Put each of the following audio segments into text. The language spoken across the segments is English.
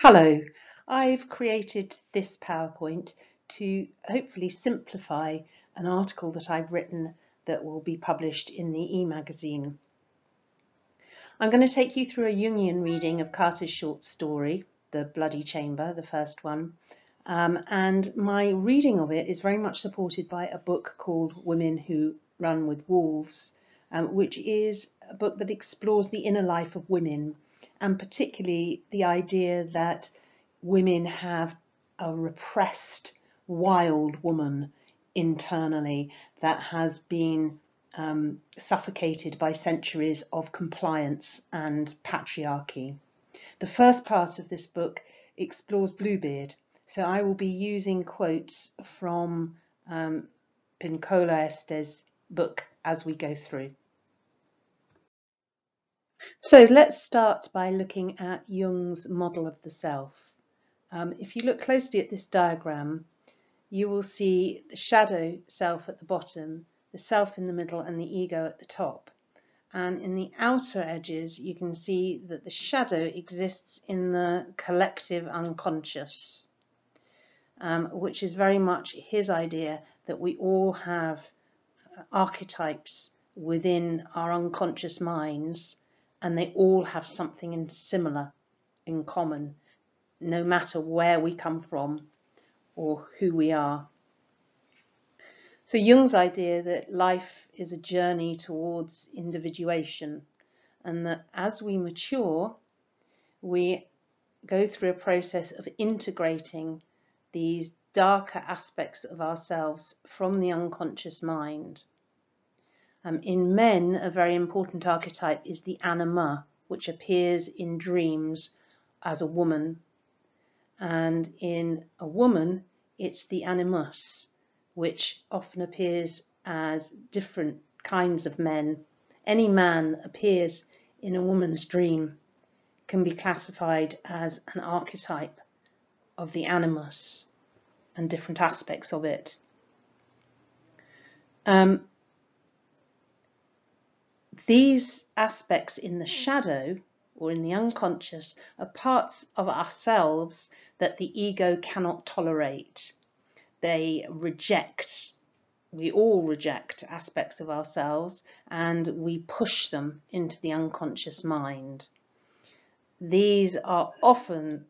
Hello, I've created this PowerPoint to hopefully simplify an article that I've written that will be published in the e-magazine. I'm going to take you through a Jungian reading of Carter's short story, The Bloody Chamber, the first one, um, and my reading of it is very much supported by a book called Women Who Run with Wolves, um, which is a book that explores the inner life of women and particularly the idea that women have a repressed, wild woman internally that has been um, suffocated by centuries of compliance and patriarchy. The first part of this book explores Bluebeard, so I will be using quotes from um, Pinkola Estes' book as we go through. So let's start by looking at Jung's model of the self. Um, if you look closely at this diagram, you will see the shadow self at the bottom, the self in the middle and the ego at the top. And in the outer edges, you can see that the shadow exists in the collective unconscious, um, which is very much his idea that we all have archetypes within our unconscious minds and they all have something similar in common, no matter where we come from or who we are. So Jung's idea that life is a journey towards individuation and that as we mature, we go through a process of integrating these darker aspects of ourselves from the unconscious mind um, in men, a very important archetype is the anima, which appears in dreams as a woman. And in a woman, it's the animus, which often appears as different kinds of men. Any man appears in a woman's dream can be classified as an archetype of the animus and different aspects of it. Um, these aspects in the shadow or in the unconscious are parts of ourselves that the ego cannot tolerate. They reject, we all reject aspects of ourselves and we push them into the unconscious mind. These are often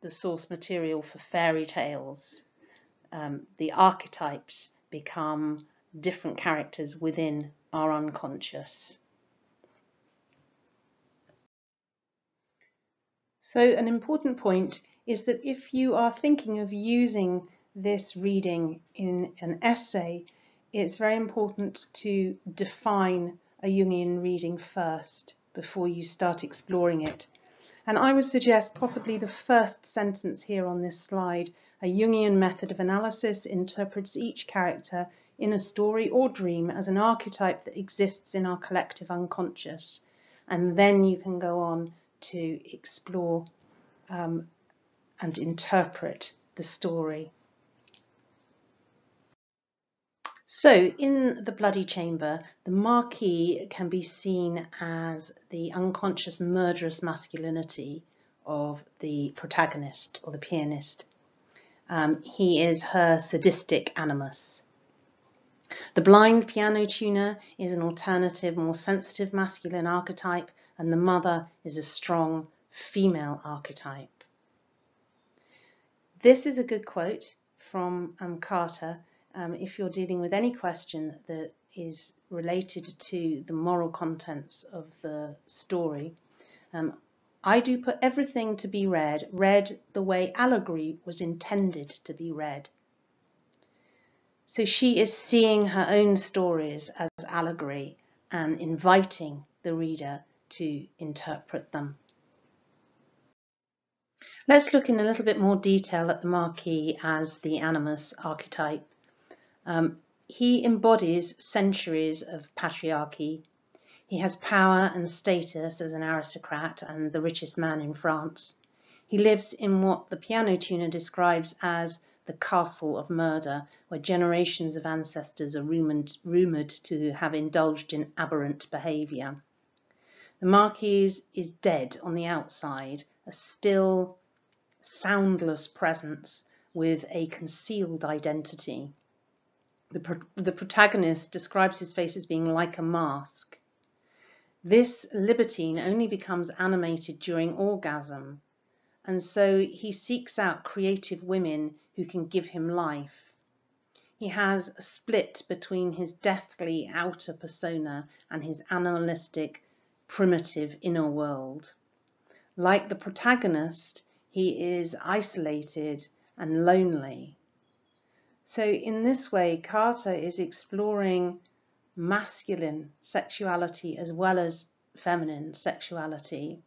the source material for fairy tales. Um, the archetypes become different characters within our unconscious. So an important point is that if you are thinking of using this reading in an essay, it's very important to define a Jungian reading first before you start exploring it. And I would suggest possibly the first sentence here on this slide, a Jungian method of analysis interprets each character in a story or dream as an archetype that exists in our collective unconscious. And then you can go on to explore um, and interpret the story. So, in The Bloody Chamber, the Marquis can be seen as the unconscious murderous masculinity of the protagonist or the pianist. Um, he is her sadistic animus. The blind piano tuner is an alternative, more sensitive masculine archetype, and the mother is a strong female archetype. This is a good quote from um, Carter um, if you're dealing with any question that is related to the moral contents of the story. Um, I do put everything to be read, read the way allegory was intended to be read. So she is seeing her own stories as allegory and inviting the reader to interpret them. Let's look in a little bit more detail at the Marquis as the animus archetype. Um, he embodies centuries of patriarchy. He has power and status as an aristocrat and the richest man in France. He lives in what the piano tuner describes as the castle of murder, where generations of ancestors are rumoured, rumoured to have indulged in aberrant behaviour. The Marquis is dead on the outside, a still, soundless presence with a concealed identity. The, pro the protagonist describes his face as being like a mask. This libertine only becomes animated during orgasm, and so he seeks out creative women who can give him life. He has a split between his deathly outer persona and his animalistic, primitive inner world. Like the protagonist, he is isolated and lonely. So, in this way, Carter is exploring masculine sexuality as well as feminine sexuality.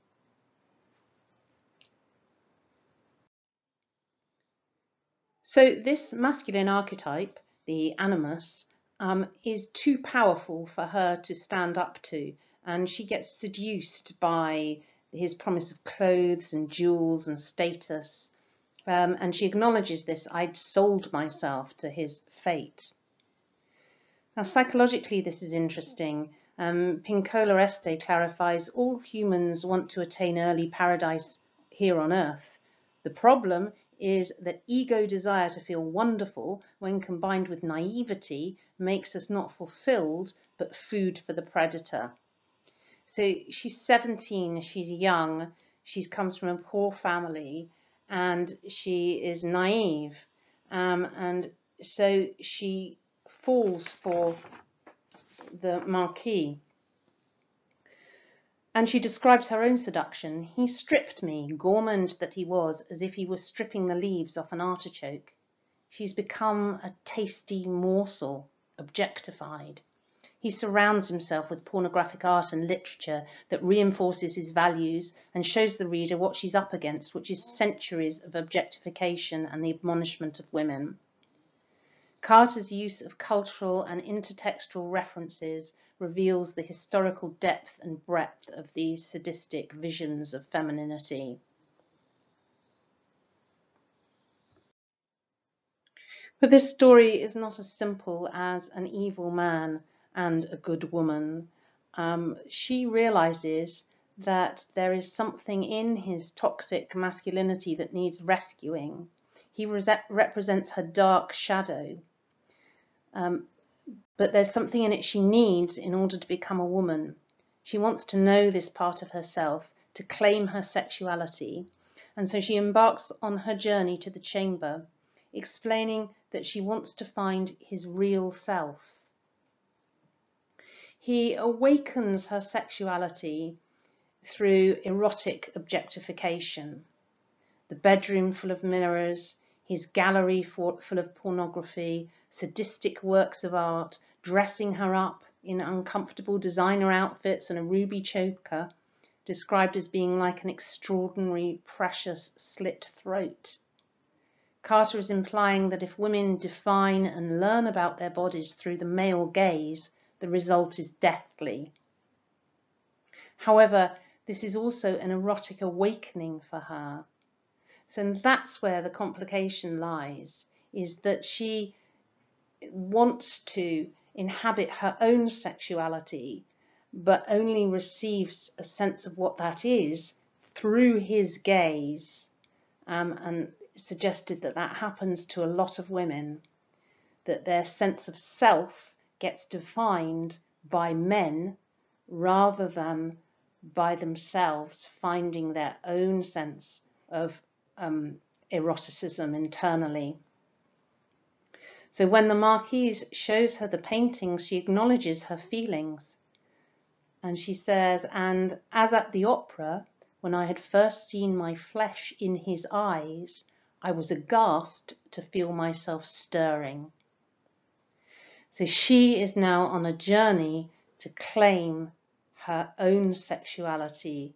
So, this masculine archetype, the animus, um, is too powerful for her to stand up to, and she gets seduced by his promise of clothes and jewels and status. Um, and she acknowledges this I'd sold myself to his fate. Now, psychologically, this is interesting. Um, Pinkola Estes clarifies all humans want to attain early paradise here on earth. The problem is that ego desire to feel wonderful, when combined with naivety, makes us not fulfilled but food for the predator. So she's 17, she's young, she comes from a poor family, and she is naive. Um, and so she falls for the Marquis. And she describes her own seduction. He stripped me, gourmand that he was, as if he was stripping the leaves off an artichoke. She's become a tasty morsel, objectified. He surrounds himself with pornographic art and literature that reinforces his values and shows the reader what she's up against, which is centuries of objectification and the admonishment of women. Carter's use of cultural and intertextual references reveals the historical depth and breadth of these sadistic visions of femininity. But this story is not as simple as an evil man and a good woman. Um, she realizes that there is something in his toxic masculinity that needs rescuing. He represents her dark shadow, um, but there's something in it she needs in order to become a woman. She wants to know this part of herself, to claim her sexuality, and so she embarks on her journey to the chamber, explaining that she wants to find his real self. He awakens her sexuality through erotic objectification. The bedroom full of mirrors, his gallery full of pornography, sadistic works of art, dressing her up in uncomfortable designer outfits and a ruby choker, described as being like an extraordinary, precious slit throat. Carter is implying that if women define and learn about their bodies through the male gaze, the result is deathly. However, this is also an erotic awakening for her. So that's where the complication lies, is that she wants to inhabit her own sexuality, but only receives a sense of what that is through his gaze, um, and suggested that that happens to a lot of women, that their sense of self gets defined by men rather than by themselves finding their own sense of um, eroticism internally. So when the Marquis shows her the paintings, she acknowledges her feelings. And she says, and as at the opera, when I had first seen my flesh in his eyes, I was aghast to feel myself stirring. So she is now on a journey to claim her own sexuality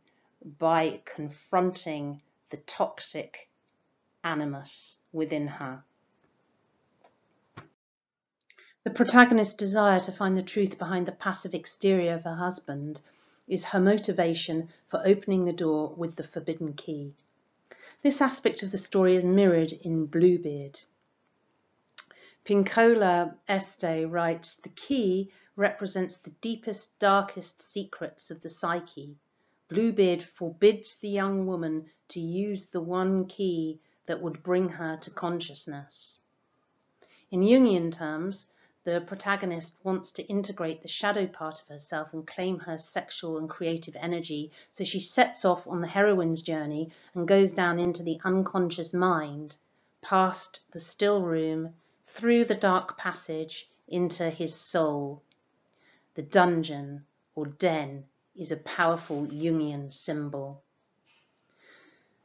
by confronting the toxic animus within her. The protagonist's desire to find the truth behind the passive exterior of her husband is her motivation for opening the door with the forbidden key. This aspect of the story is mirrored in Bluebeard. Pinkola Estes writes, the key represents the deepest, darkest secrets of the psyche, Bluebeard forbids the young woman to use the one key that would bring her to consciousness. In Jungian terms, the protagonist wants to integrate the shadow part of herself and claim her sexual and creative energy, so she sets off on the heroine's journey and goes down into the unconscious mind, past the still room, through the dark passage into his soul. The dungeon or den is a powerful Jungian symbol.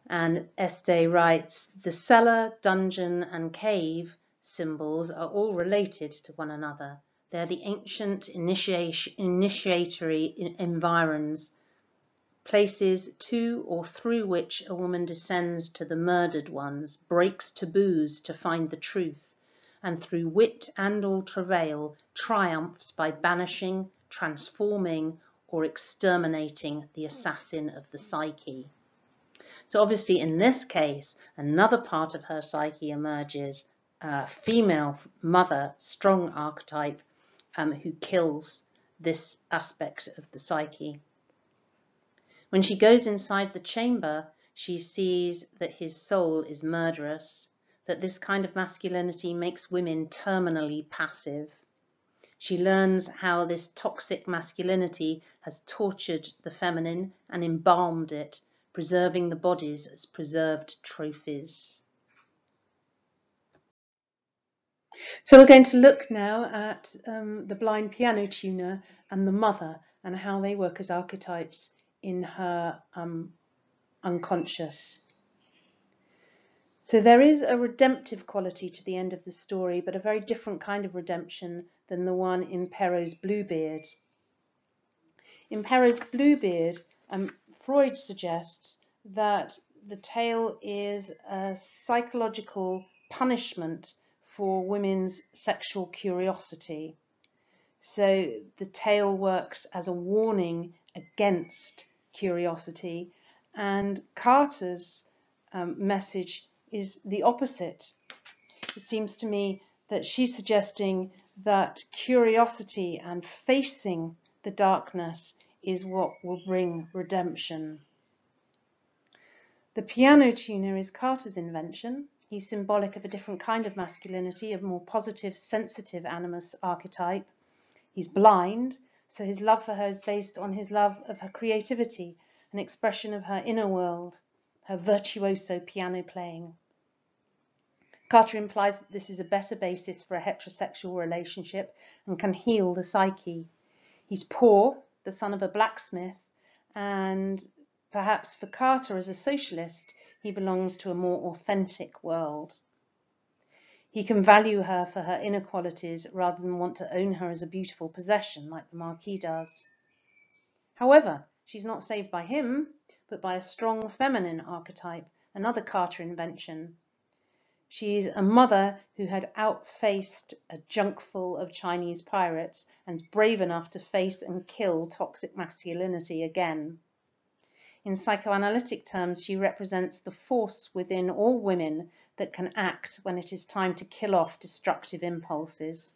And Estes writes, the cellar, dungeon, and cave symbols are all related to one another. They're the ancient initiatory environs, places to or through which a woman descends to the murdered ones, breaks taboos to find the truth, and through wit and all travail triumphs by banishing, transforming, or exterminating the assassin of the psyche. So obviously in this case, another part of her psyche emerges, uh, female mother, strong archetype, um, who kills this aspect of the psyche. When she goes inside the chamber, she sees that his soul is murderous, that this kind of masculinity makes women terminally passive. She learns how this toxic masculinity has tortured the feminine and embalmed it, preserving the bodies as preserved trophies. So we're going to look now at um, the blind piano tuner and the mother and how they work as archetypes in her um, unconscious. So there is a redemptive quality to the end of the story, but a very different kind of redemption than the one in Perrault's Bluebeard. In Perrault's Bluebeard, um, Freud suggests that the tale is a psychological punishment for women's sexual curiosity. So the tale works as a warning against curiosity, and Carter's um, message is the opposite. It seems to me that she's suggesting that curiosity and facing the darkness is what will bring redemption. The piano tuner is Carter's invention, He's symbolic of a different kind of masculinity, a more positive, sensitive animus archetype. He's blind, so his love for her is based on his love of her creativity, an expression of her inner world, her virtuoso piano playing. Carter implies that this is a better basis for a heterosexual relationship and can heal the psyche. He's poor, the son of a blacksmith, and perhaps for Carter as a socialist, he belongs to a more authentic world. He can value her for her inner qualities rather than want to own her as a beautiful possession like the Marquis does. However, she's not saved by him, but by a strong feminine archetype, another Carter invention. She's a mother who had outfaced a junkful of Chinese pirates and brave enough to face and kill toxic masculinity again. In psychoanalytic terms, she represents the force within all women that can act when it is time to kill off destructive impulses.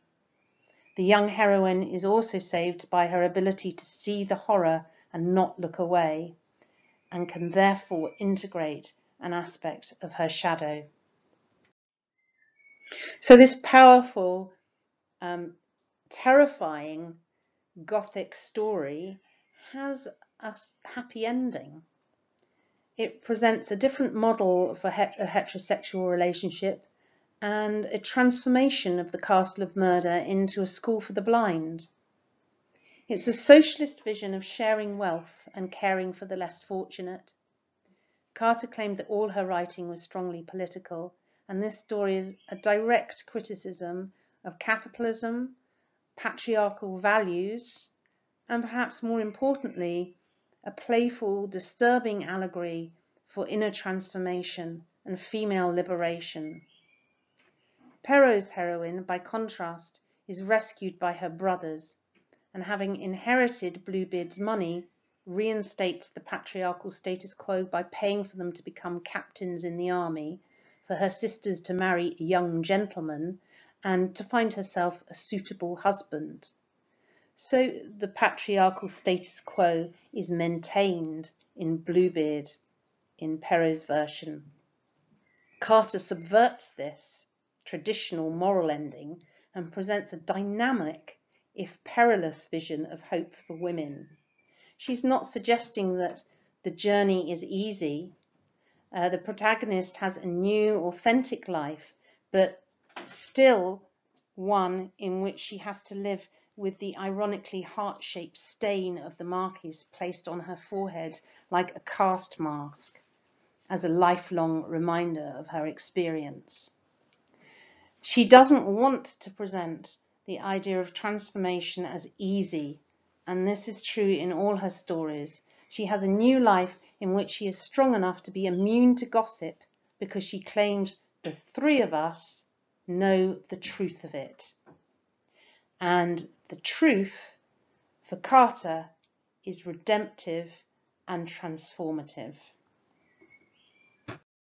The young heroine is also saved by her ability to see the horror and not look away, and can therefore integrate an aspect of her shadow. So, this powerful, um, terrifying Gothic story has a happy ending. It presents a different model for a heterosexual relationship and a transformation of the castle of murder into a school for the blind. It's a socialist vision of sharing wealth and caring for the less fortunate. Carter claimed that all her writing was strongly political, and this story is a direct criticism of capitalism, patriarchal values, and perhaps more importantly, a playful, disturbing allegory for inner transformation and female liberation. Perrault's heroine, by contrast, is rescued by her brothers, and having inherited Bluebeard's money, reinstates the patriarchal status quo by paying for them to become captains in the army, for her sisters to marry young gentlemen and to find herself a suitable husband. So the patriarchal status quo is maintained in Bluebeard, in Perrault's version. Carter subverts this traditional moral ending and presents a dynamic, if perilous, vision of hope for women. She's not suggesting that the journey is easy. Uh, the protagonist has a new, authentic life, but still one in which she has to live with the ironically heart-shaped stain of the Marquis placed on her forehead like a caste mark as a lifelong reminder of her experience. She doesn't want to present the idea of transformation as easy, and this is true in all her stories. She has a new life in which she is strong enough to be immune to gossip because she claims the three of us know the truth of it. And the truth for Carter is redemptive and transformative.